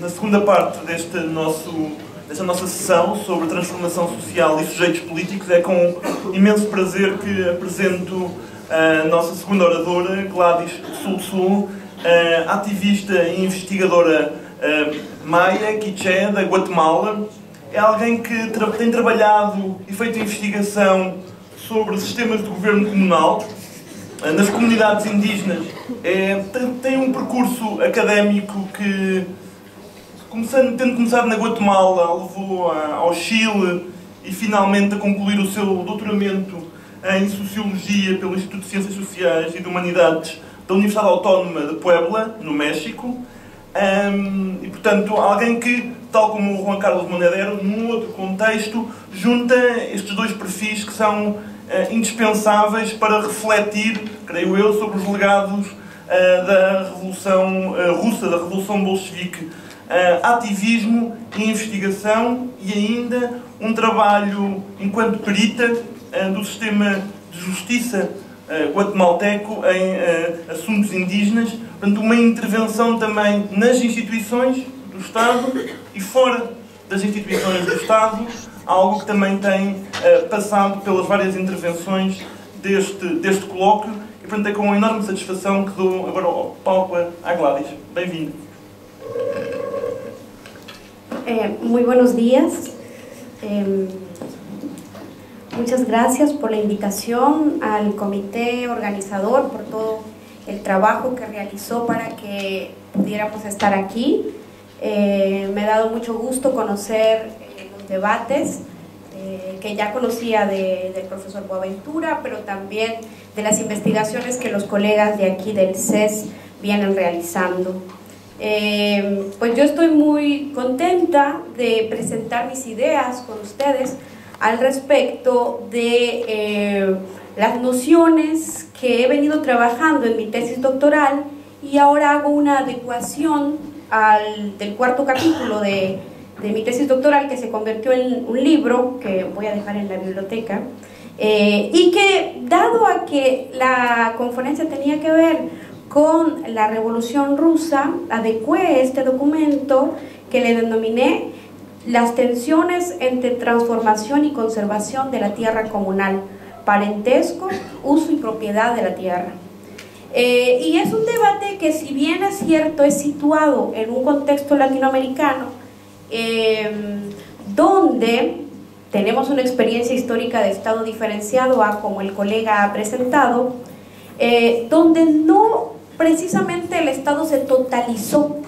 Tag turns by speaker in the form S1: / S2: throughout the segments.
S1: na segunda parte deste nosso, desta nossa sessão sobre transformação social e sujeitos políticos. É com imenso prazer que apresento a nossa segunda oradora, Gladys Sul, ativista e investigadora maia, quiché, da Guatemala. É alguém que tem trabalhado e feito investigação sobre sistemas de governo comunal nas comunidades indígenas. É, tem, tem um percurso académico que começando, tendo começado na Guatemala, levou ao Chile e finalmente a concluir o seu doutoramento em Sociologia pelo Instituto de Ciências Sociais e de Humanidades da Universidade Autónoma de Puebla, no México. Um, e, portanto, alguém que, tal como o Juan Carlos Monedero, num outro contexto, junta estes dois perfis que são uh, indispensáveis para refletir, creio eu, sobre os legados uh, da Revolução uh, Russa, da Revolução Bolchevique ativismo e investigação e ainda um trabalho enquanto perita uh, do sistema de justiça uh, guatemalteco em assuntos indígenas, portanto uma intervenção também nas instituições do Estado e fora das instituições do Estado, algo que também tem passado pelas várias intervenções deste, deste colóquio e portanto é com enorme satisfação que dou agora o palco à Gladys. Bem-vindo.
S2: Eh, muy buenos días. Eh, muchas gracias por la invitación al comité organizador, por todo el trabajo que realizó para que pudiéramos estar aquí. Eh, me ha dado mucho gusto conocer los debates que ya conocía de, del profesor Boaventura, pero también de las investigaciones que los colegas de aquí del CES vienen realizando. Eh, pues yo estoy muy contenta de presentar mis ideas con ustedes al respecto de eh, las nociones que he venido trabajando en mi tesis doctoral y ahora hago una adecuación al, del cuarto capítulo de, de, mi tesis doctoral que se convirtió en un libro que voy a dejar en la biblioteca eh, y que dado a que la conferencia tenía que ver con la Revolución Rusa, adecué este documento que le denominé las tensiones entre transformación y conservación de la tierra comunal, parentesco, uso y propiedad de la tierra. Eh, y es un debate que si bien es cierto, es situado en un contexto latinoamericano, em, donde tenemos una experiencia histórica de Estado diferenciado a como el colega ha presentado, eh, donde no precisamente el Estado se totalizó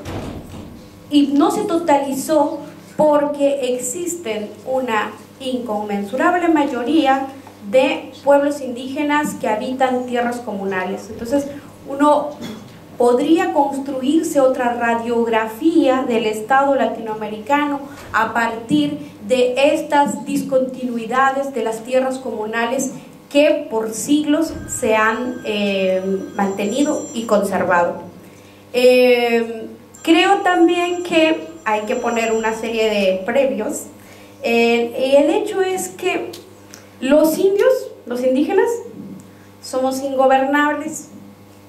S2: y no se totalizó porque existen una inconmensurable mayoría de pueblos indígenas que habitan tierras comunales. Entonces, uno podría construirse otra radiografía del Estado latinoamericano a partir de estas discontinuidades de las tierras comunales que por siglos se han eh, mantenido y conservado. Eh, creo también que hay que poner una serie de previos. Eh, el hecho es que los indios, los indígenas, somos ingobernables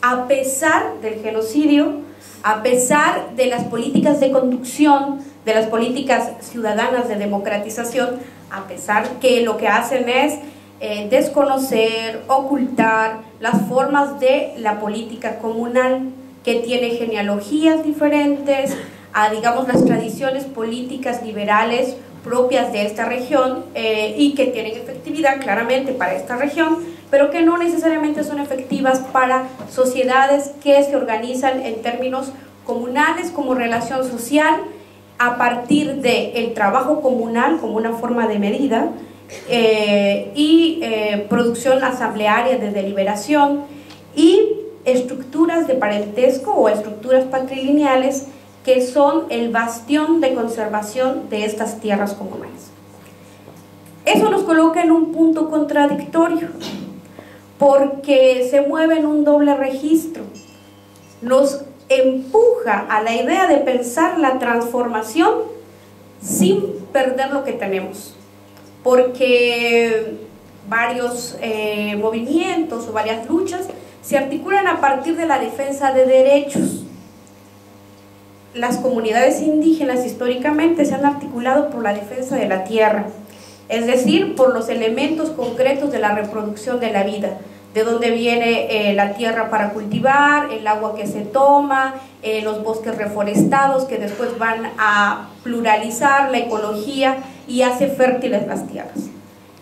S2: a pesar del genocidio, a pesar de las políticas de conducción, de las políticas ciudadanas de democratización, a pesar que lo que hacen es eh, desconocer, ocultar las formas de la política comunal que tiene genealogías diferentes a, digamos, las tradiciones políticas liberales propias de esta región eh, y que tienen efectividad claramente para esta región, pero que no necesariamente son efectivas para sociedades que se organizan en términos comunales como relación social a partir del el trabajo comunal como una forma de medida eh, y eh, producción asamblearia de deliberación y estructuras de parentesco o estructuras patrilineales que son el bastión de conservación de estas tierras comunales. Eso nos coloca en un punto contradictorio, porque se mueve en un doble registro. Nos empuja a la idea de pensar la transformación sin perder lo que tenemos porque varios eh, movimientos o varias luchas se articulan a partir de la defensa de derechos. las comunidades indígenas históricamente se han articulado por la defensa de la tierra, es decir, por los elementos concretos de la reproducción de la vida, de dónde viene eh, la tierra para cultivar, el agua que se toma, eh, los bosques reforestados que después van a pluralizar la ecología y hace fértiles las tierras.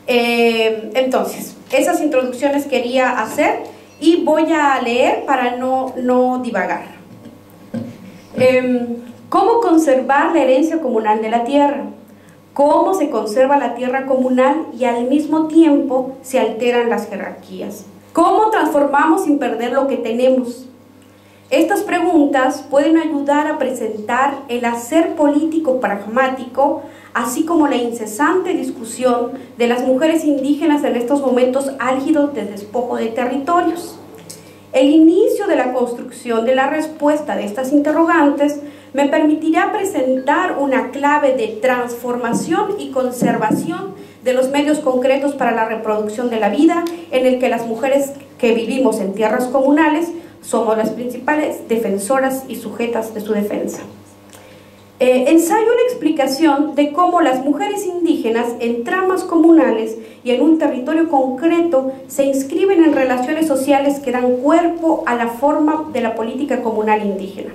S2: Eh, entonces, esas introducciones quería hacer y voy a leer para no, no divagar. Em, ¿Cómo conservar la herencia comunal de la tierra? ¿Cómo se conserva la tierra comunal y al mismo tiempo se alteran las jerarquías? ¿Cómo transformamos sin perder lo que tenemos? Estas preguntas pueden ayudar a presentar el hacer político pragmático, así como la incesante discusión de las mujeres indígenas en estos momentos álgidos de despojo de territorios. El inicio de la construcción de la respuesta de estas interrogantes me permitirá presentar una clave de transformación y conservación de los medios concretos para la reproducción de la vida, en el que las mujeres que vivimos en tierras comunales somos las principales defensoras y sujetas de su defensa. Eh, ensayo una explicación de cómo las mujeres indígenas en tramas comunales y en un territorio concreto se inscriben en relaciones sociales que dan cuerpo a la forma de la política comunal indígena.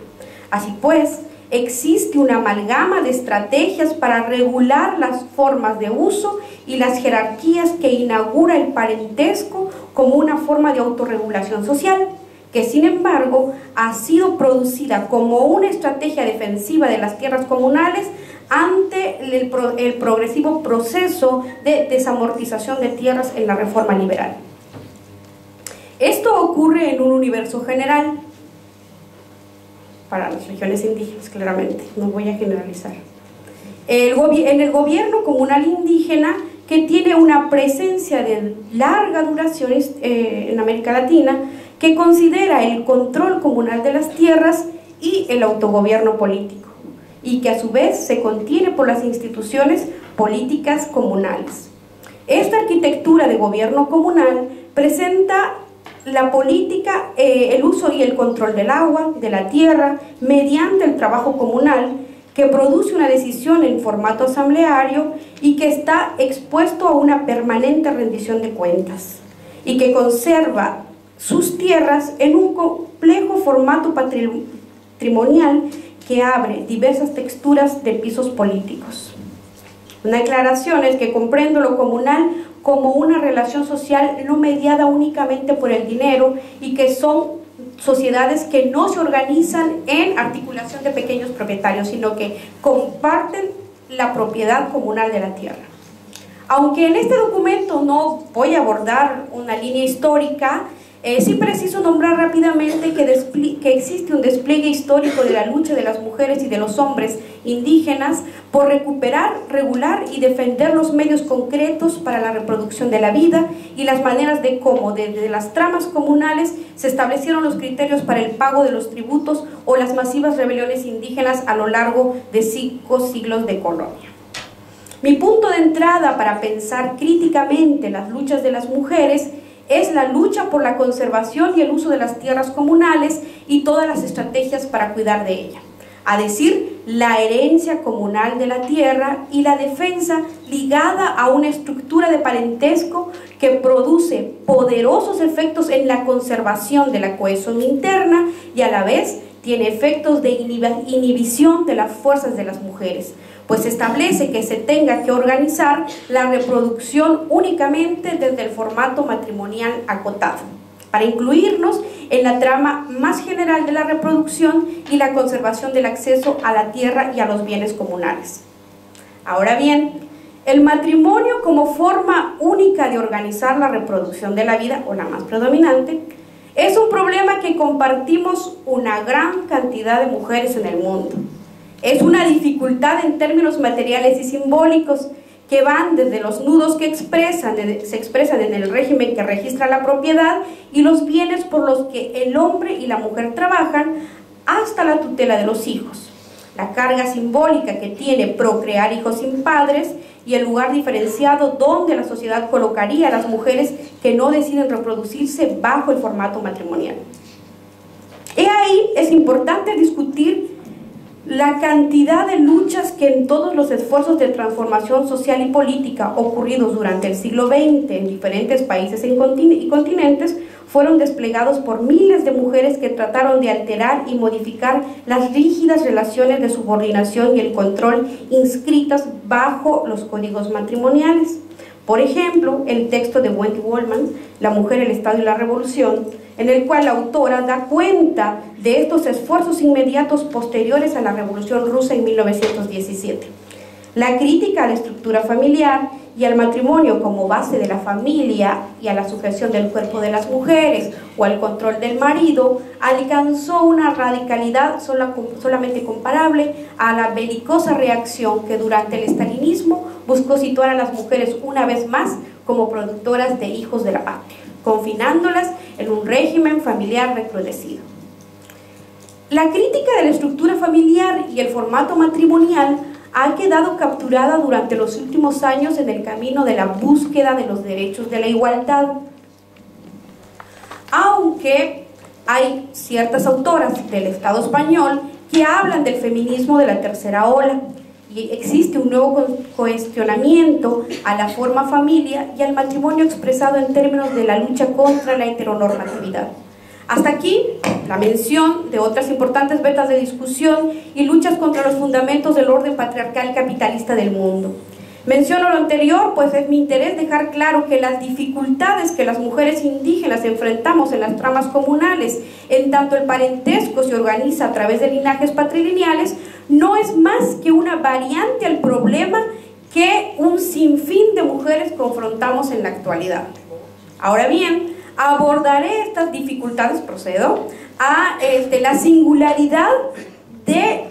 S2: Así pues, existe una amalgama de estrategias para regular las formas de uso y las jerarquías que inaugura el parentesco como una forma de autorregulación social, que sin embargo ha sido producida como una estrategia defensiva de las tierras comunales ante el, progresivo proceso de desamortización de tierras en la reforma liberal. Esto ocurre en un universo general, para las regiones indígenas, claramente, no voy a generalizar. El en el gobierno comunal indígena, que tiene una presencia de larga duración eh, en América Latina, que considera el control comunal de las tierras y el autogobierno político, y que a su vez se contiene por las instituciones políticas comunales. Esta arquitectura de gobierno comunal presenta la política, eh, el uso y el control del agua, de la tierra, mediante el trabajo comunal, que produce una decisión en formato asambleario y que está expuesto a una permanente rendición de cuentas, y que conserva sus tierras en un complejo formato patrimonial que abre diversas texturas de pisos políticos. Una aclaración es que comprendo lo comunal como una relación social no mediada únicamente por el dinero y que son sociedades que no se organizan en articulación de pequeños propietarios, sino que comparten la propiedad comunal de la tierra. Aunque en este documento no voy a abordar una línea histórica, eh, sí preciso nombrar rápidamente que, que existe un despliegue histórico de la lucha de las mujeres y de los hombres indígenas por recuperar, regular y defender los medios concretos para la reproducción de la vida y las maneras de cómo desde las tramas comunales se establecieron los criterios para el pago de los tributos o las masivas rebeliones indígenas a lo largo de cinco siglos de colonia. Mi punto de entrada para pensar críticamente las luchas de las mujeres es la lucha por la conservación y el uso de las tierras comunales y todas las estrategias para cuidar de ella. A decir, la herencia comunal de la tierra y la defensa ligada a una estructura de parentesco que produce poderosos efectos en la conservación de la cohesión interna y a la vez tiene efectos de inhibición de las fuerzas de las mujeres, pues establece que se tenga que organizar la reproducción únicamente desde el formato matrimonial acotado, para incluirnos en la trama más general de la reproducción y la conservación del acceso a la tierra y a los bienes comunales. Ahora bien, el matrimonio como forma única de organizar la reproducción de la vida, o la más predominante, es un problema que compartimos una gran cantidad de mujeres en el mundo es una dificultad en términos materiales y simbólicos que van desde los nudos que expresan, se expresan en el régimen que registra la propiedad y los bienes por los que el hombre y la mujer trabajan hasta la tutela de los hijos. La carga simbólica que tiene procrear hijos sin padres y el lugar diferenciado donde la sociedad colocaría a las mujeres que no deciden reproducirse bajo el formato matrimonial. He ahí es importante discutir la cantidad de luchas que en todos los esfuerzos de transformación social y política ocurridos durante el siglo XX en diferentes países y continentes fueron desplegados por miles de mujeres que trataron de alterar y modificar las rígidas relaciones de subordinación y el control inscritas bajo los códigos matrimoniales. Por ejemplo, el texto de Wendy Wallman, La mujer, el Estado y la Revolución, en el cual la autora da cuenta de estos esfuerzos inmediatos posteriores a la Revolución Rusa en 1917. La crítica a la estructura familiar y al matrimonio como base de la familia y a la sujeción del cuerpo de las mujeres o al control del marido alcanzó una radicalidad solamente comparable a la belicosa reacción que durante el estalinismo buscó situar a las mujeres una vez más como productoras de hijos de la patria, confinándolas en un régimen familiar recrudecido. La crítica de la estructura familiar y el formato matrimonial ha quedado capturada durante los últimos años en el camino de la búsqueda de los derechos de la igualdad. Aunque hay ciertas autoras del Estado español que hablan del feminismo de la tercera ola, existe un nuevo cuestionamiento a la forma familia y al matrimonio expresado en términos de la lucha contra la heteronormatividad. Hasta aquí la mención de otras importantes vetas de discusión y luchas contra los fundamentos del orden patriarcal capitalista del mundo. Menciono lo anterior, pues es mi interés dejar claro que las dificultades que las mujeres indígenas enfrentamos en las tramas comunales, en tanto el parentesco se organiza a través de linajes patrilineales, no es más que una variante al problema que un sinfín de mujeres confrontamos en la actualidad. Ahora bien, abordaré estas dificultades, procedo, a este, la singularidad de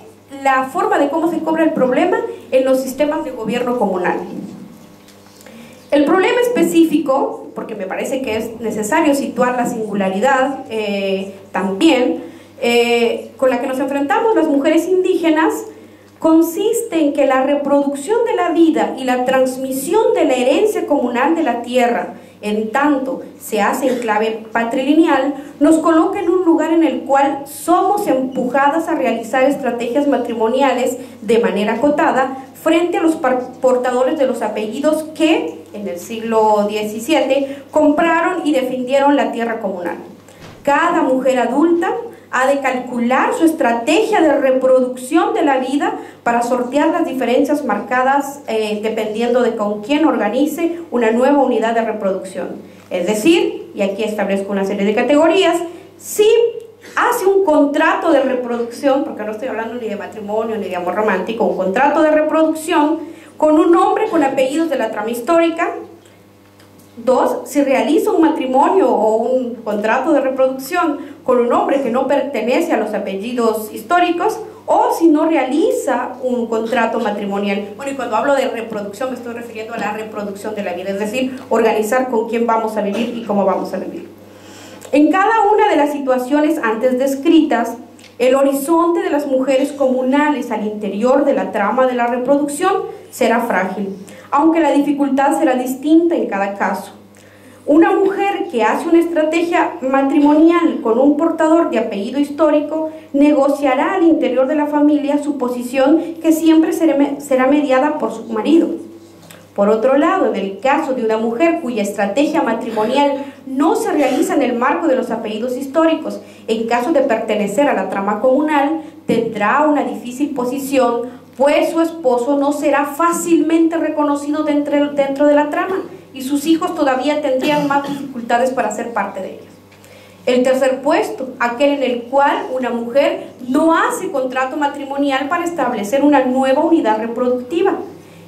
S2: la forma de cómo se cobra el problema en los sistemas de gobierno comunal. El problema específico, porque me parece que es necesario situar la singularidad eh, también, eh, con la que nos enfrentamos las mujeres indígenas, consiste en que la reproducción de la vida y la transmisión de la herencia comunal de la tierra en tanto se hace en clave patrilineal, nos coloca en un lugar en el cual somos empujadas a realizar estrategias matrimoniales de manera acotada frente a los portadores de los apellidos que, en el siglo XVII, compraron y defendieron la tierra comunal. Cada mujer adulta ha de calcular su estrategia de reproducción de la vida para sortear las diferencias marcadas eh, dependiendo de con quién organice una nueva unidad de reproducción. Es decir, y aquí establezco una serie de categorías, si hace un contrato de reproducción, porque no estoy hablando ni de matrimonio ni de amor romántico, un contrato de reproducción con un hombre con apellidos de la trama histórica, Dos, si realiza un matrimonio o un contrato de reproducción con un hombre que no pertenece a los apellidos históricos o si no realiza un contrato matrimonial. Bueno, y cuando hablo de reproducción me estoy refiriendo a la reproducción de la vida, es decir, organizar con quién vamos a vivir y cómo vamos a vivir. En cada una de las situaciones antes descritas, el horizonte de las mujeres comunales al interior de la trama de la reproducción será frágil aunque la dificultad será distinta en cada caso. Una mujer que hace una estrategia matrimonial con un portador de apellido histórico negociará al interior de la familia su posición que siempre será mediada por su marido. Por otro lado, en el caso de una mujer cuya estrategia matrimonial no se realiza en el marco de los apellidos históricos, en caso de pertenecer a la trama comunal, tendrá una difícil posición pues su esposo no será fácilmente reconocido dentro, de la trama y sus hijos todavía tendrían más dificultades para ser parte de ella. El tercer puesto, aquel en el cual una mujer no hace contrato matrimonial para establecer una nueva unidad reproductiva.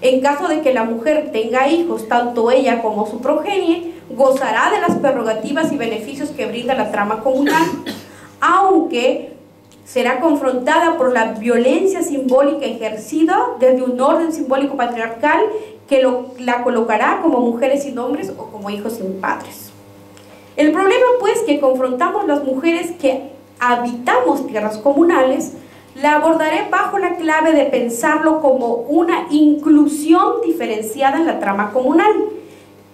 S2: En caso de que la mujer tenga hijos, tanto ella como su progenie gozará de las prerrogativas y beneficios que brinda la trama comunal, aunque será confrontada por la violencia simbólica ejercida desde un orden simbólico patriarcal que la colocará como mujeres sin hombres o como hijos sin padres. El problema pues que confrontamos las mujeres que habitamos tierras comunales, la abordaré bajo la clave de pensarlo como una inclusión diferenciada en la trama comunal.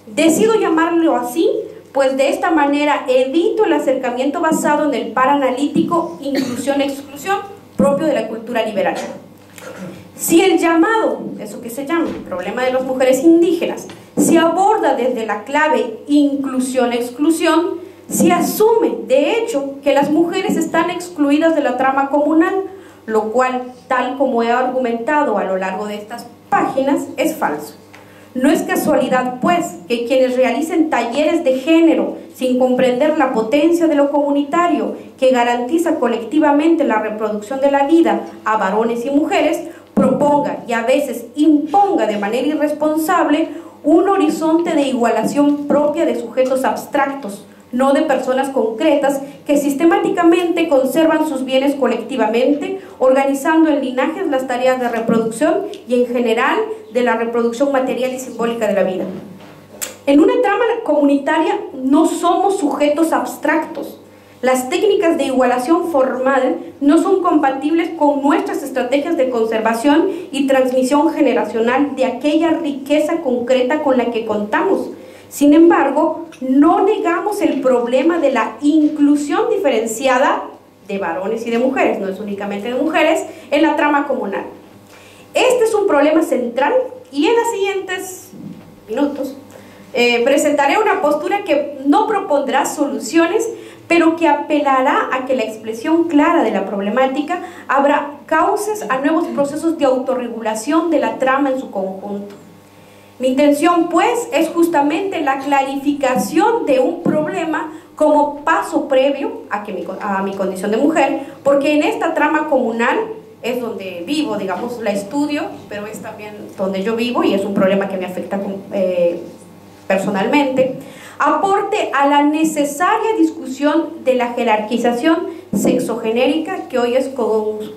S2: Decido llamarlo así pues de esta manera evito el acercamiento basado en el par analítico inclusión-exclusión, propio de la cultura liberal. Si el llamado, eso que se llama, problema de las mujeres indígenas, se aborda desde la clave inclusión-exclusión, se asume, de hecho, que las mujeres están excluidas de la trama comunal, lo cual, tal como he argumentado a lo largo de estas páginas, es falso. No es casualidad, pues, que quienes realicen talleres de género sin comprender la potencia de lo comunitario que garantiza colectivamente la reproducción de la vida a varones y mujeres, proponga y a veces imponga de manera irresponsable un horizonte de igualación propia de sujetos abstractos, no de personas concretas que sistemáticamente conservan sus bienes colectivamente, organizando en linajes las tareas de reproducción y en general de la reproducción material y simbólica de la vida. En una trama comunitaria no somos sujetos abstractos. Las técnicas de igualación formal no son compatibles con nuestras estrategias de conservación y transmisión generacional de aquella riqueza concreta con la que contamos sin embargo, no negamos el problema de la inclusión diferenciada de varones y de mujeres, no es únicamente de mujeres, en la trama comunal. Este es un problema central y en los siguientes minutos eh, presentaré una postura que no propondrá soluciones, pero que apelará a que la expresión clara de la problemática habrá cauces a nuevos procesos de autorregulación de la trama en su conjunto. Mi intención, pues, es justamente la clarificación de un problema como paso previo a, que mi, a mi condición de mujer, porque en esta trama comunal es donde vivo, digamos, la estudio, pero es también donde yo vivo y es un problema que me afecta eh, personalmente, aporte a la necesaria discusión de la jerarquización sexogenérica que hoy es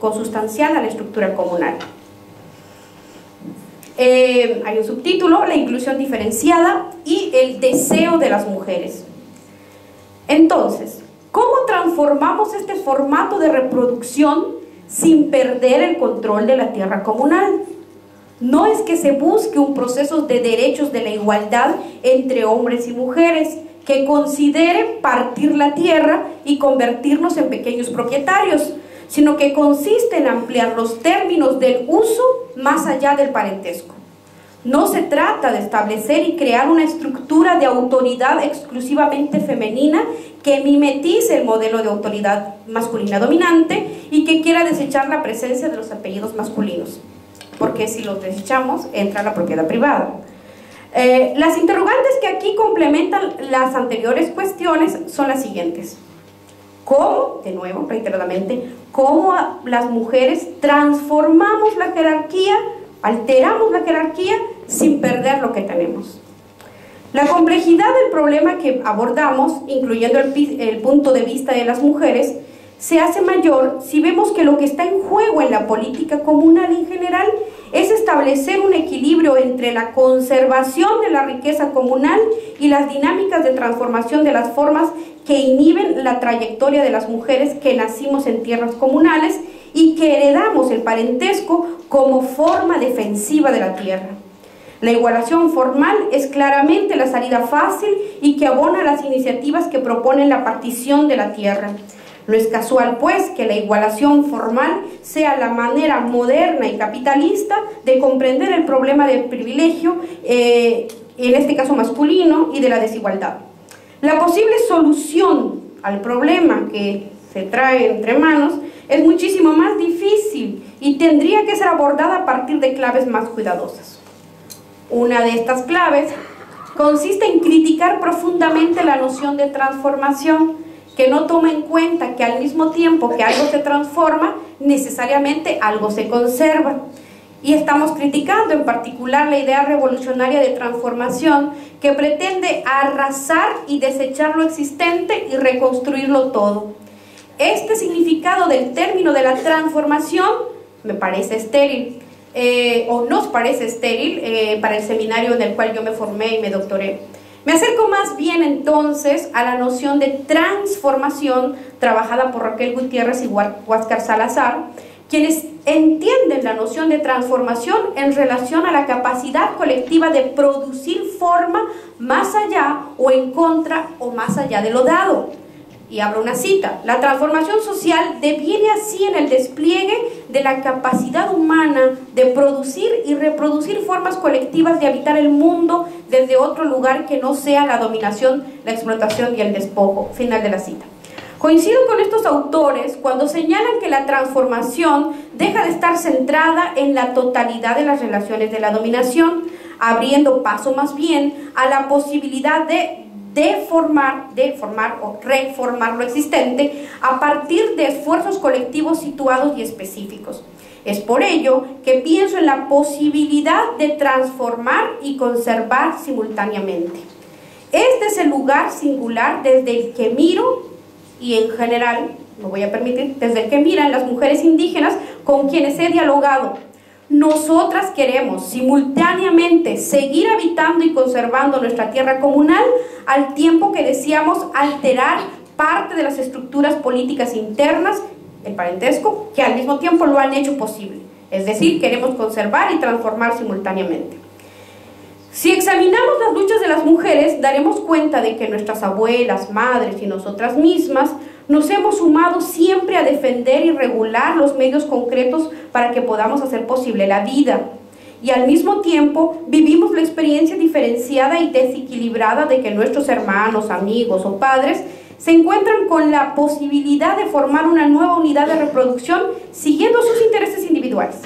S2: consustancial a la estructura comunal. Eh, hay un subtítulo, la inclusión diferenciada y el deseo de las mujeres. Entonces, ¿cómo transformamos este formato de reproducción sin perder el control de la tierra comunal? No es que se busque un proceso de derechos de la igualdad entre hombres y mujeres, que considere partir la tierra y convertirnos en pequeños propietarios, sino que consiste en ampliar los términos del uso más allá del parentesco. No se trata de establecer y crear una estructura de autoridad exclusivamente femenina que mimetice el modelo de autoridad masculina dominante y que quiera desechar la presencia de los apellidos masculinos, porque si los desechamos entra la propiedad privada. Eh, las interrogantes que aquí complementan las anteriores cuestiones son las siguientes. ¿Cómo, de nuevo, reiteradamente, cómo las mujeres transformamos la jerarquía, alteramos la jerarquía sin perder lo que tenemos? La complejidad del problema que abordamos, incluyendo el, punto de vista de las mujeres, se hace mayor si vemos que lo que está en juego en la política comunal en general es establecer un equilibrio entre la conservación de la riqueza comunal y las dinámicas de transformación de las formas que inhiben la trayectoria de las mujeres que nacimos en tierras comunales y que heredamos el parentesco como forma defensiva de la tierra. La igualación formal es claramente la salida fácil y que abona las iniciativas que proponen la partición de la tierra. No es casual, pues, que la igualación formal sea la manera moderna y capitalista de comprender el problema del privilegio, eh, en este caso masculino, y de la desigualdad. La posible solución al problema que se trae entre manos es muchísimo más difícil y tendría que ser abordada a partir de claves más cuidadosas. Una de estas claves consiste en criticar profundamente la noción de transformación, que no toma en cuenta que al mismo tiempo que algo se transforma, necesariamente algo se conserva. Y estamos criticando en particular la idea revolucionaria de transformación que pretende arrasar y desechar lo existente y reconstruirlo todo. Este significado del término de la transformación me parece estéril, eh, o nos parece estéril eh, para el seminario en el cual yo me formé y me doctoré. Me acerco más bien entonces a la noción de transformación trabajada por Raquel Gutiérrez y Huáscar Salazar, quienes entienden la noción de transformación en relación a la capacidad colectiva de producir forma más allá o en contra o más allá de lo dado. y abro una cita, la transformación social deviene así en el despliegue de la capacidad humana de producir y reproducir formas colectivas de habitar el mundo desde otro lugar que no sea la dominación, la explotación y el despojo. Final de la cita. Coincido con estos autores cuando señalan que la transformación deja de estar centrada en la totalidad de las relaciones de la dominación, abriendo paso más bien a la posibilidad de deformar, deformar o reformar lo existente a partir de esfuerzos colectivos situados y específicos. Es por ello que pienso en la posibilidad de transformar y conservar simultáneamente. Este es el lugar singular desde el que miro y en general, me voy a permitir, desde el que miran las mujeres indígenas con quienes he dialogado nosotras queremos simultáneamente seguir habitando y conservando nuestra tierra comunal al tiempo que deseamos alterar parte de las estructuras políticas internas, el parentesco, que al mismo tiempo lo han hecho posible. Es decir, queremos conservar y transformar simultáneamente. Si examinamos las luchas de las mujeres, daremos cuenta de que nuestras abuelas, madres y nosotras mismas nos hemos sumado siempre a defender y regular los medios concretos para que podamos hacer posible la vida. Y al mismo tiempo vivimos la experiencia diferenciada y desequilibrada de que nuestros hermanos, amigos o padres se encuentran con la posibilidad de formar una nueva unidad de reproducción siguiendo sus intereses individuales.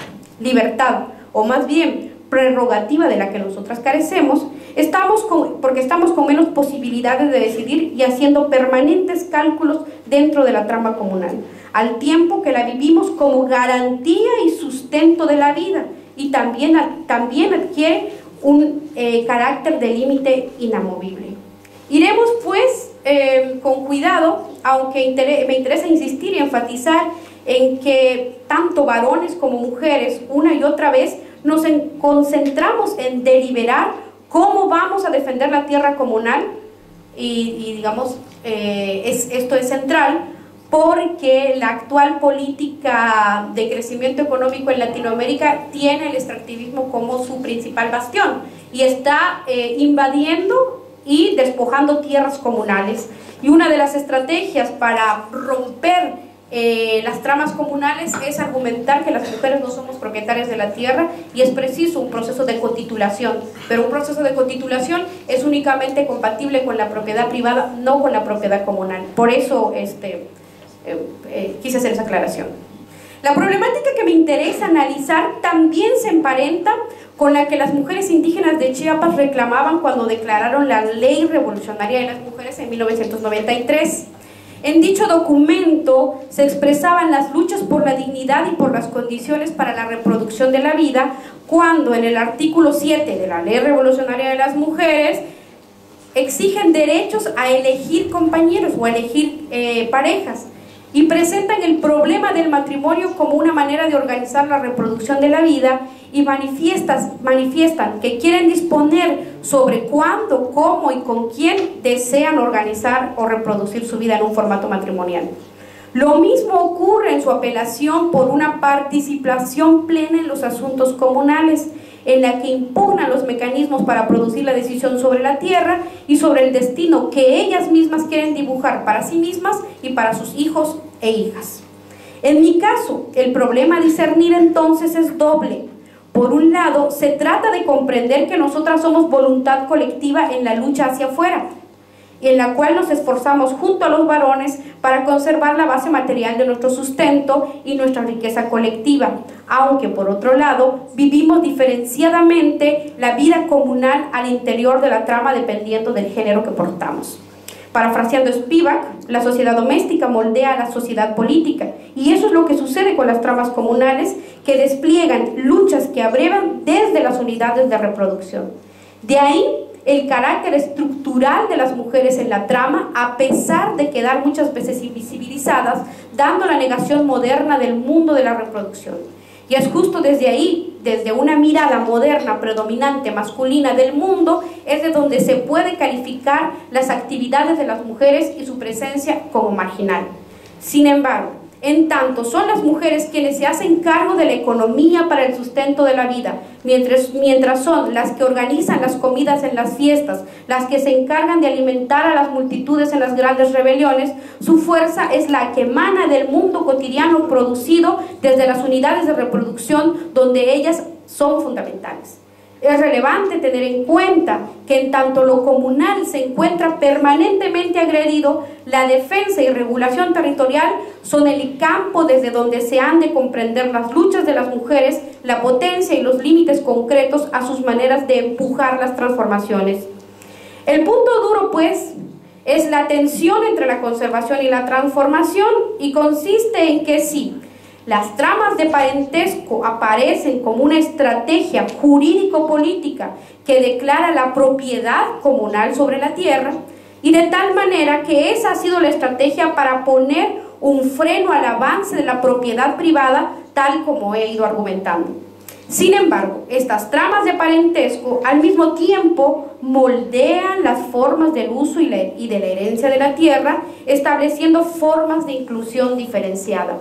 S2: Libertad, o más bien prerrogativa de la que nosotras carecemos, estamos porque estamos con menos posibilidades de decidir y haciendo permanentes cálculos dentro de la trama comunal, al tiempo que la vivimos como garantía y sustento de la vida y también, también adquiere un eh, carácter de límite inamovible. Iremos pues eh, con cuidado, aunque me interesa insistir y enfatizar en que tanto varones como mujeres una y otra vez nos concentramos en deliberar cómo vamos a defender la tierra comunal y, digamos, eh, es, esto es central porque la actual política de crecimiento económico en Latinoamérica tiene el extractivismo como su principal bastión y está eh, invadiendo y despojando tierras comunales. Y una de las estrategias para romper eh, las tramas comunales es argumentar que las mujeres no somos propietarias de la tierra y es preciso un proceso de cotitulación, pero un proceso de cotitulación es únicamente compatible con la propiedad privada, no con la propiedad comunal. Por eso este, eh, eh, quise hacer esa aclaración. La problemática que me interesa analizar también se emparenta con la que las mujeres indígenas de Chiapas reclamaban cuando declararon la Ley Revolucionaria de las Mujeres en 1993. En dicho documento se expresaban las luchas por la dignidad y por las condiciones para la reproducción de la vida, cuando en el artículo 7 de la Ley Revolucionaria de las Mujeres exigen derechos a elegir compañeros o a elegir eh, parejas y presentan el problema del matrimonio como una manera de organizar la reproducción de la vida y manifiestan que quieren disponer sobre cuándo, cómo y con quién desean organizar o reproducir su vida en un formato matrimonial. Lo mismo ocurre en su apelación por una participación plena en los asuntos comunales, en la que impugnan los mecanismos para producir la decisión sobre la tierra y sobre el destino que ellas mismas quieren dibujar para sí mismas y para sus hijos e hijas. En mi caso, el problema a discernir entonces es doble. Por un lado, se trata de comprender que nosotras somos voluntad colectiva en la lucha hacia afuera, en la cual nos esforzamos junto a los varones para conservar la base material de nuestro sustento y nuestra riqueza colectiva, aunque por otro lado vivimos diferenciadamente la vida comunal al interior de la trama dependiendo del género que portamos. Parafraseando Spivak, la sociedad doméstica moldea a la sociedad política y eso es lo que sucede con las tramas comunales que despliegan luchas que abrevan desde las unidades de reproducción. De ahí el carácter estructural de las mujeres en la trama, a pesar de quedar muchas veces invisibilizadas, dando la negación moderna del mundo de la reproducción. Y es justo desde ahí, desde una mirada moderna, predominante, masculina del mundo, es de donde se puede calificar las actividades de las mujeres y su presencia como marginal. Sin embargo, En tanto, son las mujeres quienes se hacen cargo de la economía para el sustento de la vida, mientras, mientras son las que organizan las comidas en las fiestas, las que se encargan de alimentar a las multitudes en las grandes rebeliones, su fuerza es la que emana del mundo cotidiano producido desde las unidades de reproducción donde ellas son fundamentales. Es relevante tener en cuenta que en tanto lo comunal se encuentra permanentemente agredido, la defensa y regulación territorial son el campo desde donde se han de comprender las luchas de las mujeres, la potencia y los límites concretos a sus maneras de empujar las transformaciones. El punto duro, pues, es la tensión entre la conservación y la transformación y consiste en que sí, las tramas de parentesco aparecen como una estrategia jurídico-política que declara la propiedad comunal sobre la tierra y de tal manera que esa ha sido la estrategia para poner un freno al avance de la propiedad privada tal como he ido argumentando. Sin embargo, estas tramas de parentesco al mismo tiempo moldean las formas del uso y, de la herencia de la tierra, estableciendo formas de inclusión diferenciada.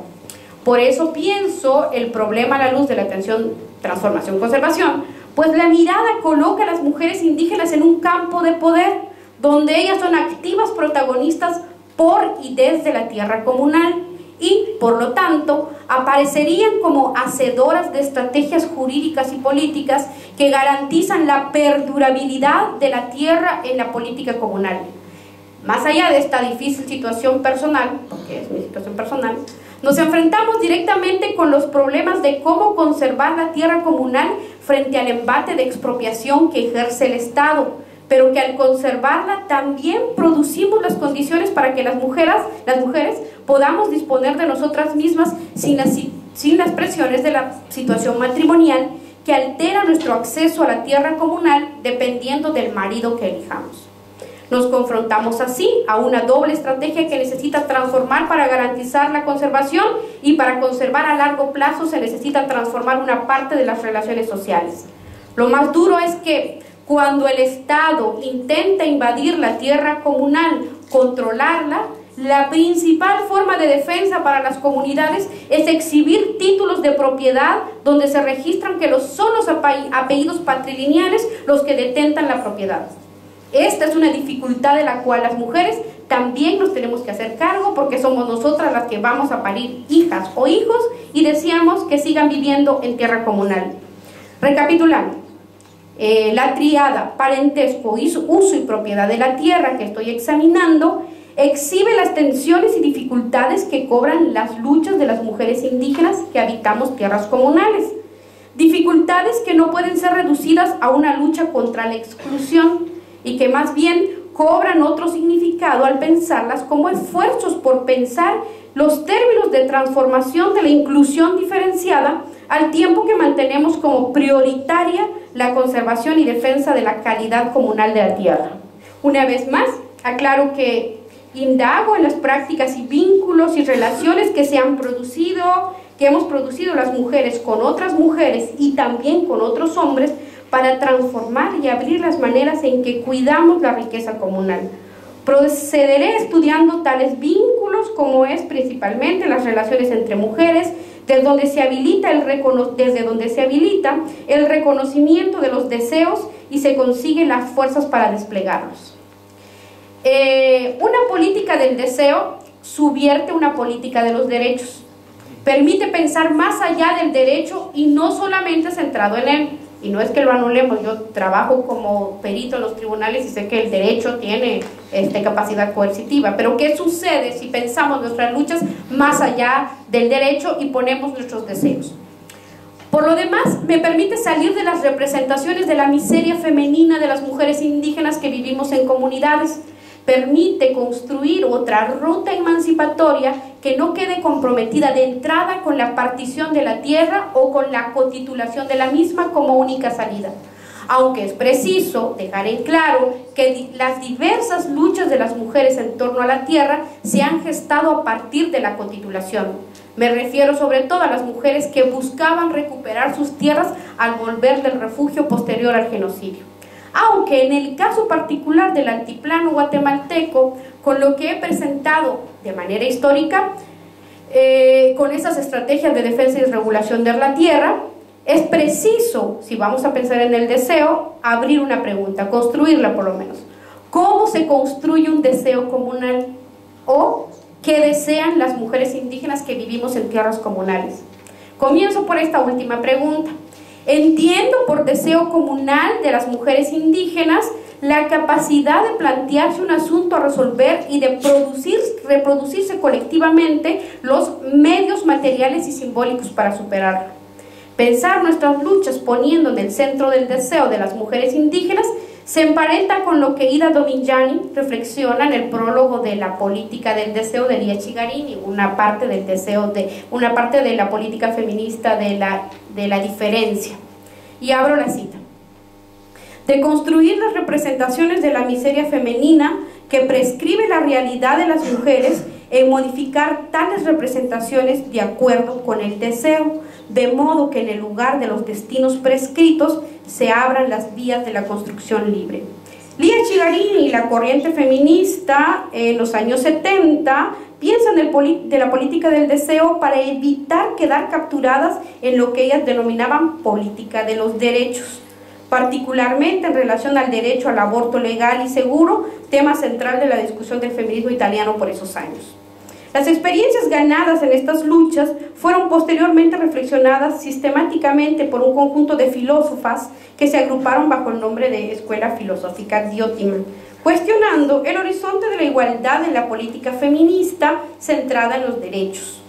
S2: Por eso pienso el problema a la luz de la atención transformación-conservación, pues la mirada coloca a las mujeres indígenas en un campo de poder, donde ellas son activas protagonistas por y desde la tierra comunal y, por lo tanto, aparecerían como hacedoras de estrategias jurídicas y políticas que garantizan la perdurabilidad de la tierra en la política comunal. Más allá de esta difícil situación personal, porque es mi situación personal, nos enfrentamos directamente con los problemas de cómo conservar la tierra comunal frente al embate de expropiación que ejerce el Estado, pero que al conservarla también producimos las condiciones para que las mujeres, las mujeres podamos disponer de nosotras mismas sin las, sin las presiones de la situación matrimonial que altera nuestro acceso a la tierra comunal dependiendo del marido que elijamos. Nos confrontamos así a una doble estrategia que necesita transformar para garantizar la conservación y para conservar a largo plazo se necesita transformar una parte de las relaciones sociales. Lo más duro es que cuando el Estado intenta invadir la tierra comunal, controlarla, la principal forma de defensa para las comunidades es exhibir títulos de propiedad donde se registran que los, son los apellidos patrilineales los que detentan la propiedad. Esta es una dificultad de la cual las mujeres también nos tenemos que hacer cargo porque somos nosotras las que vamos a parir hijas o hijos y deseamos que sigan viviendo en tierra comunal. Recapitulando, eh, la triada parentesco, uso y propiedad de la tierra que estoy examinando exhibe las tensiones y dificultades que cobran las luchas de las mujeres indígenas que habitamos tierras comunales. Dificultades que no pueden ser reducidas a una lucha contra la exclusión, y que más bien cobran otro significado al pensarlas como esfuerzos por pensar los términos de transformación de la inclusión diferenciada al tiempo que mantenemos como prioritaria la conservación y defensa de la calidad comunal de la tierra. Una vez más, aclaro que indago en las prácticas y vínculos y relaciones que se han producido, que hemos producido las mujeres con otras mujeres y también con otros hombres para transformar y abrir las maneras en que cuidamos la riqueza comunal. Procederé estudiando tales vínculos como es principalmente las relaciones entre mujeres, desde donde se habilita el, desde donde se habilita el reconocimiento de los deseos y se consiguen las fuerzas para desplegarlos. Eh, una política del deseo subvierte una política de los derechos. Permite pensar más allá del derecho y no solamente centrado en él. Y no es que lo anulemos, yo trabajo como perito en los tribunales y sé que el derecho tiene este, capacidad coercitiva, pero ¿qué sucede si pensamos nuestras luchas más allá del derecho y ponemos nuestros deseos? Por lo demás, me permite salir de las representaciones de la miseria femenina de las mujeres indígenas que vivimos en comunidades, permite construir otra ruta emancipatoria que no quede comprometida de entrada con la partición de la tierra o con la constitulación de la misma como única salida. Aunque es preciso dejar en claro que las diversas luchas de las mujeres en torno a la tierra se han gestado a partir de la constitulación. Me refiero sobre todo a las mujeres que buscaban recuperar sus tierras al volver del refugio posterior al genocidio aunque en el caso particular del altiplano guatemalteco, con lo que he presentado de manera histórica, eh, con esas estrategias de defensa y regulación de la tierra, es preciso, si vamos a pensar en el deseo, abrir una pregunta, construirla por lo menos. ¿Cómo se construye un deseo comunal? ¿O qué desean las mujeres indígenas que vivimos en tierras comunales? Comienzo por esta última pregunta. Entiendo por deseo comunal de las mujeres indígenas la capacidad de plantearse un asunto a resolver y de producir, reproducirse colectivamente los medios materiales y simbólicos para superarlo. Pensar nuestras luchas poniendo en el centro del deseo de las mujeres indígenas se emparenta con lo que Ida Domignani reflexiona en el prólogo de la política del deseo de Lía Chigarini, una parte del deseo de una parte de la política feminista de la, de la diferencia. Y abro la cita de construir las representaciones de la miseria femenina que prescribe la realidad de las mujeres en modificar tales representaciones de acuerdo con el deseo, de modo que en el lugar de los destinos prescritos se abran las vías de la construcción libre. Lía Chigarini y la corriente feminista en los años 70 piensan de la política del deseo para evitar quedar capturadas en lo que ellas denominaban política de los derechos particularmente en relación al derecho al aborto legal y seguro, tema central de la discusión del feminismo italiano por esos años. Las experiencias ganadas en estas luchas fueron posteriormente reflexionadas sistemáticamente por un conjunto de filósofas que se agruparon bajo el nombre de Escuela Filosófica Diotima, cuestionando el horizonte de la igualdad en la política feminista centrada en los derechos.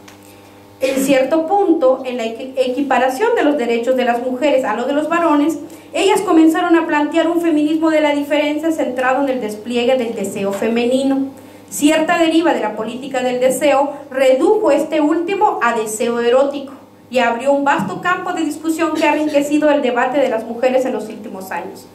S2: En cierto punto, en la equiparación de los derechos de las mujeres a los de los varones, ellas comenzaron a plantear un feminismo de la diferencia centrado en el despliegue del deseo femenino. Cierta deriva de la política del deseo redujo este último a deseo erótico y abrió un vasto campo de discusión que ha enriquecido el debate de las mujeres en los últimos años.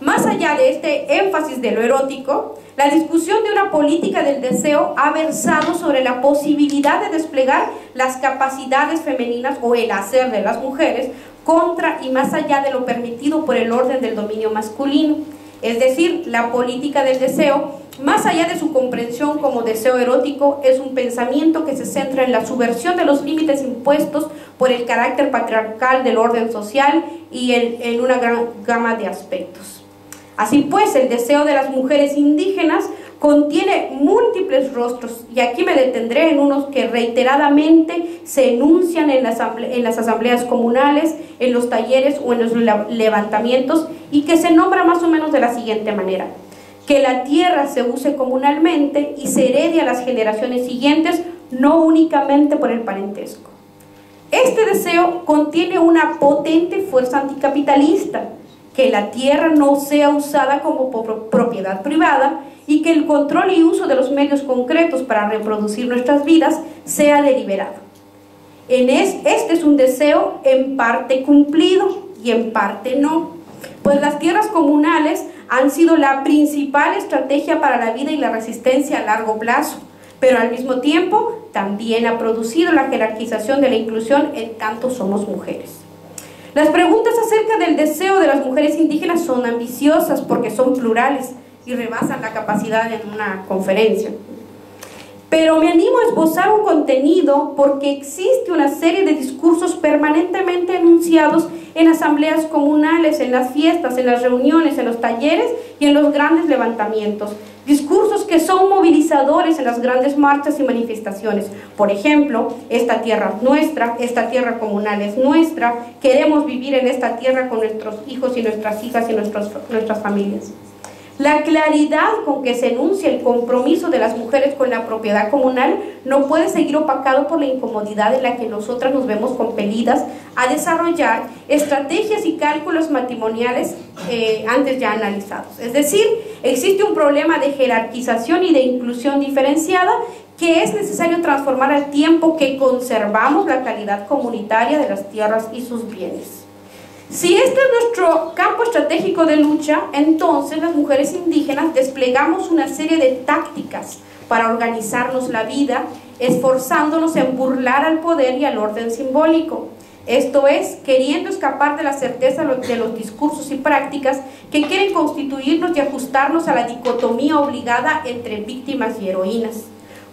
S2: Más allá de este énfasis de lo erótico, la discusión de una política del deseo ha versado sobre la posibilidad de desplegar las capacidades femeninas o el hacer de las mujeres contra y más allá de lo permitido por el orden del dominio masculino. Es decir, la política del deseo, más allá de su comprensión como deseo erótico, es un pensamiento que se centra en la subversión de los límites impuestos por el carácter patriarcal del orden social y en, una gran gama de aspectos. Así pues, el deseo de las mujeres indígenas contiene múltiples rostros y aquí me detendré en unos que reiteradamente se enuncian en, en, las asambleas comunales, en los talleres o en los levantamientos y que se nombra más o menos de la siguiente manera. Que la tierra se use comunalmente y se herede a las generaciones siguientes, no únicamente por el parentesco. Este deseo contiene una potente fuerza anticapitalista, que la tierra no sea usada como propiedad privada y que el control y uso de los medios concretos para reproducir nuestras vidas sea deliberado. En este es un deseo en parte cumplido y en parte no, pues las tierras comunales han sido la principal estrategia para la vida y la resistencia a largo plazo, pero al mismo tiempo también ha producido la jerarquización de la inclusión en tanto somos mujeres. Las preguntas acerca del deseo de las mujeres indígenas son ambiciosas porque son plurales y rebasan la capacidad en una conferencia. Pero me animo a esbozar un contenido porque existe una serie de discursos permanentemente enunciados en asambleas comunales, en las fiestas, en las reuniones, en los talleres y en los grandes levantamientos. Discursos que son movilizadores en las grandes marchas y manifestaciones. Por ejemplo, esta tierra es nuestra, esta tierra comunal es nuestra, queremos vivir en esta tierra con nuestros hijos y nuestras hijas y nuestras familias. La claridad con que se enuncia el compromiso de las mujeres con la propiedad comunal no puede seguir opacado por la incomodidad en la que nosotras nos vemos compelidas a desarrollar estrategias y cálculos matrimoniales eh, antes ya analizados. Es decir, existe un problema de jerarquización y de inclusión diferenciada que es necesario transformar al tiempo que conservamos la calidad comunitaria de las tierras y sus bienes. Si este es nuestro campo estratégico de lucha, entonces las mujeres indígenas desplegamos una serie de tácticas para organizarnos la vida, esforzándonos en burlar al poder y al orden simbólico. Esto es, queriendo escapar de la certeza de los discursos y prácticas que quieren constituirnos y ajustarnos a la dicotomía obligada entre víctimas y heroínas.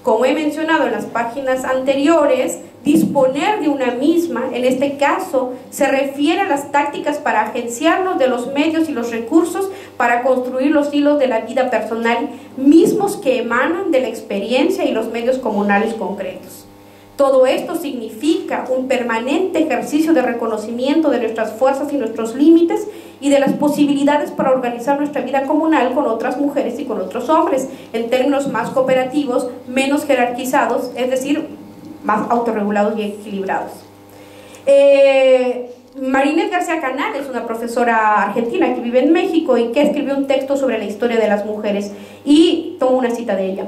S2: como he mencionado en las páginas anteriores, disponer de una misma, en este caso, se refiere a las tácticas para agenciarnos de los medios y los recursos para construir los hilos de la vida personal mismos que emanan de la experiencia y los medios comunales concretos. Todo esto significa un permanente ejercicio de reconocimiento de nuestras fuerzas y nuestros límites y de las posibilidades para organizar nuestra vida comunal con otras mujeres y con otros hombres, en términos más cooperativos, menos jerarquizados, es decir, más autorregulados y equilibrados. Eh, Marinette García Canal es una profesora argentina que vive en México y que escribió un texto sobre la historia de las mujeres y tomo una cita de ella.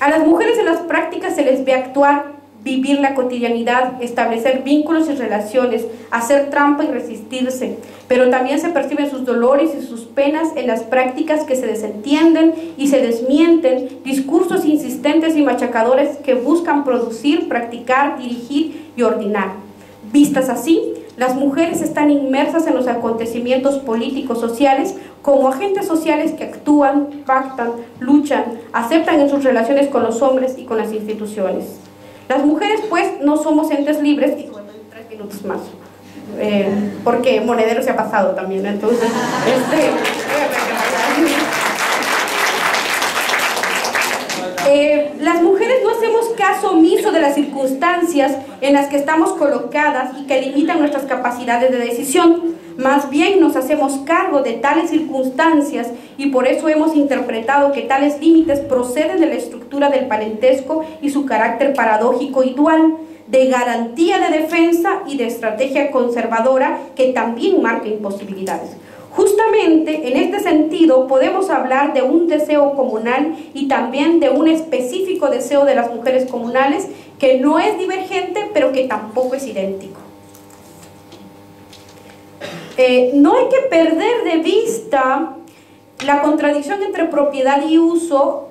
S2: A las mujeres en las prácticas se les ve actuar vivir la cotidianidad, establecer vínculos y relaciones, hacer trampa y resistirse, pero también se perciben sus dolores y sus penas en las prácticas que se desentienden y se desmienten, discursos insistentes y machacadores que buscan producir, practicar, dirigir y ordenar. Vistas así, las mujeres están inmersas en los acontecimientos políticos sociales como agentes sociales que actúan, pactan, luchan, aceptan en sus relaciones con los hombres y con las instituciones. Las mujeres, pues, no somos entes libres, y bueno, tres minutos más, eh, porque Monedero se ha pasado también, entonces, este, eh, las mujeres caso omiso de las circunstancias en las que estamos colocadas y que limitan nuestras capacidades de decisión. Más bien nos hacemos cargo de tales circunstancias y por eso hemos interpretado que tales límites proceden de la estructura del parentesco y su carácter paradójico y dual, de garantía de defensa y de estrategia conservadora que también marca imposibilidades. Justamente en este sentido podemos hablar de un deseo comunal y también de un específico deseo de las mujeres comunales que no es divergente pero que tampoco es idéntico. Eh, no hay que perder de vista la contradicción entre propiedad y uso,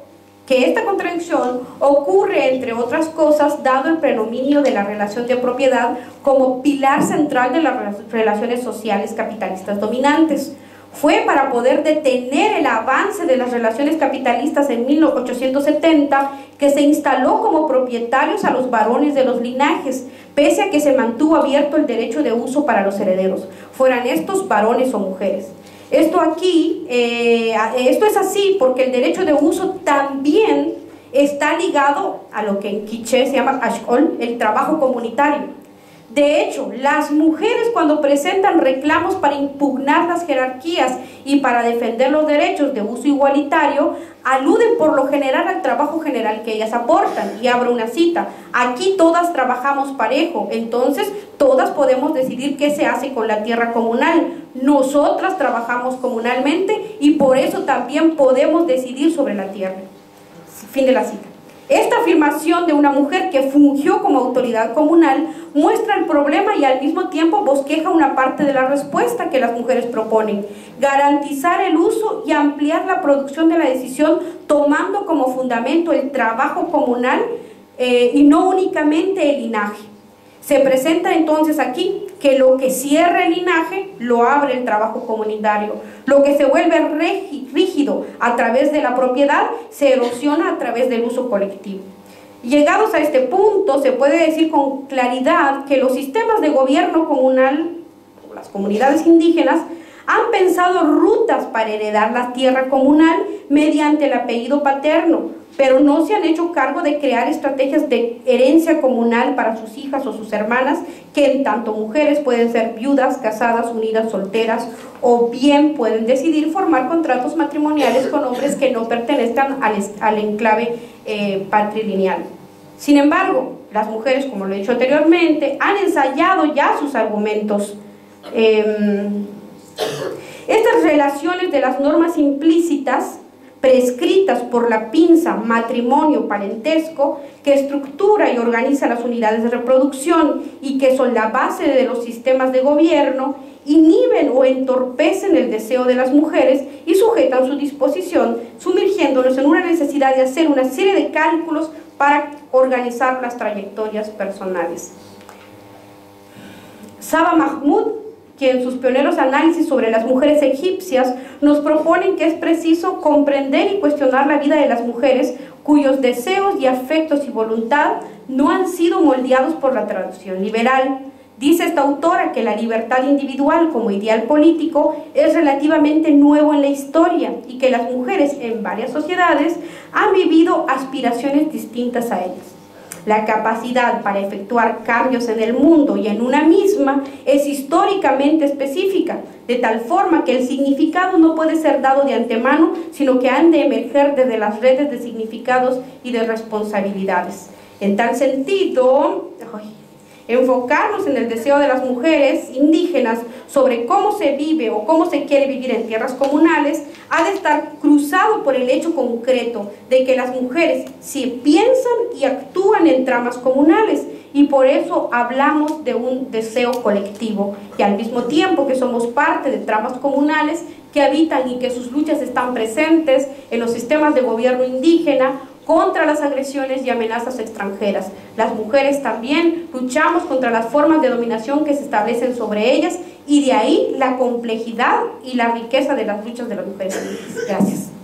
S2: que esta contradicción ocurre, entre otras cosas, dado el predominio de la relación de propiedad como pilar central de las relaciones sociales capitalistas dominantes. Fue para poder detener el avance de las relaciones capitalistas en 1870 que se instaló como propietarios a los varones de los linajes, pese a que se mantuvo abierto el derecho de uso para los herederos, fueran estos varones o mujeres. Esto aquí, eh, esto es así porque el derecho de uso también está ligado a lo que en quiché se llama ashkol, el trabajo comunitario. De hecho, las mujeres cuando presentan reclamos para impugnar las jerarquías y para defender los derechos de uso igualitario, aluden por lo general al trabajo general que ellas aportan. Y abro una cita, aquí todas trabajamos parejo, entonces todas podemos decidir qué se hace con la tierra comunal. Nosotras trabajamos comunalmente y por eso también podemos decidir sobre la tierra. Fin de la cita. Esta afirmación de una mujer que fungió como autoridad comunal muestra el problema y al mismo tiempo bosqueja una parte de la respuesta que las mujeres proponen. Garantizar el uso y ampliar la producción de la decisión tomando como fundamento el trabajo comunal eh, y no únicamente el linaje. Se presenta entonces aquí que lo que cierra el linaje lo abre el trabajo comunitario. Lo que se vuelve rígido a través de la propiedad se erosiona a través del uso colectivo. Llegados a este punto, se puede decir con claridad que los sistemas de gobierno comunal, las comunidades indígenas, han pensado rutas para heredar la tierra comunal mediante el apellido paterno, pero no se han hecho cargo de crear estrategias de herencia comunal para sus hijas o sus hermanas, que en tanto mujeres pueden ser viudas, casadas, unidas, solteras, o bien pueden decidir formar contratos matrimoniales con hombres que no pertenezcan al, enclave eh, patrilineal. Sin embargo, las mujeres, como lo he dicho anteriormente, han ensayado ya sus argumentos. Em, estas relaciones de las normas implícitas prescritas por la pinza matrimonio parentesco que estructura y organiza las unidades de reproducción y que son la base de los sistemas de gobierno, inhiben o entorpecen el deseo de las mujeres y sujetan su disposición, sumergiéndolos en una necesidad de hacer una serie de cálculos para organizar las trayectorias personales. Saba Mahmoud que en sus pioneros análisis sobre las mujeres egipcias nos proponen que es preciso comprender y cuestionar la vida de las mujeres cuyos deseos y afectos y voluntad no han sido moldeados por la tradición liberal. Dice esta autora que la libertad individual como ideal político es relativamente nuevo en la historia y que las mujeres en varias sociedades han vivido aspiraciones distintas a ellas. La capacidad para efectuar cambios en el mundo y en una misma es históricamente específica, de tal forma que el significado no puede ser dado de antemano, sino que han de emerger desde las redes de significados y de responsabilidades. En tal sentido, enfocarnos en el deseo de las mujeres indígenas sobre cómo se vive o cómo se quiere vivir en tierras comunales, ha de estar cruzado por el hecho concreto de que las mujeres se piensan y actúan en tramas comunales y por eso hablamos de un deseo colectivo y al mismo tiempo que somos parte de tramas comunales que habitan y que sus luchas están presentes en los sistemas de gobierno indígena contra las agresiones y amenazas extranjeras. Las mujeres también luchamos contra las formas de dominación que se establecen sobre ellas y de ahí la complejidad y la riqueza de las luchas de las mujeres. Gracias.